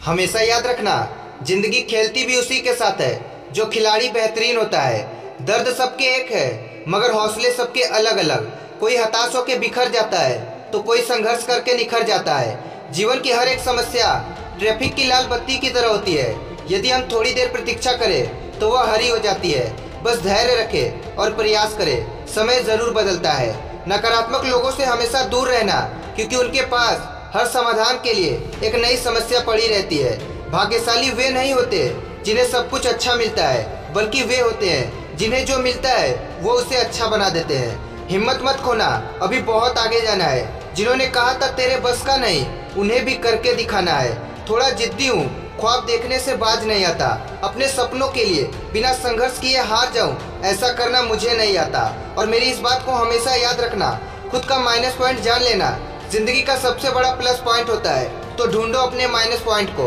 हमेशा याद रखना, ज़िंदगी खेलती भी उसी के साथ है, जो खिलाड़ी बेहतरीन होता है। दर्द सबके एक है, मगर हौसले सबके अलग अलग कोई हताश होकर बिखर जाता है तो कोई संघर्ष करके निखर जाता है। जीवन की हर एक समस्या ट्रैफ़िक की लाल बत्ती की तरह होती है। यदि हम थोड़ी देर प्रतीक्षा करें तो वह हरी हो जाती है। बस धैर्य रखें और प्रयास करें। समय ज़रूर बदलता है। नकारात्मक लोगों से हमेशा दूर रहना, क्योंकि उनके पास हर समाधान के लिए एक नई समस्या पड़ी रहती है। भाग्यशाली वे नहीं होते, जिन्हें सब कुछ अच्छा मिलता है, बल्कि वे होते हैं, जिन्हें जो मिलता है, वो उसे अच्छा बना देते हैं। हिम्मत मत खोना, अभी बहुत आगे जाना है। जिन्होंने कहा था, तेरे बस का नहीं, उन्हें भी करके दिखाना है। थोड़ा जिद्दी हूँ, ख्वाब देखने से बाज नहीं आता। अपने सपनों के लिए, बिना संघर्ष किए हार जाऊँ, ऐसा करना मुझे नहीं आता। और मेरी इस बात को हमेशा याद रखना, खुद का माइनस पॉइंट जान लेना ज़िंदगी का सबसे बड़ा प्लस पॉइंट होता है तो ढूंढो अपने माइनस पॉइंट को।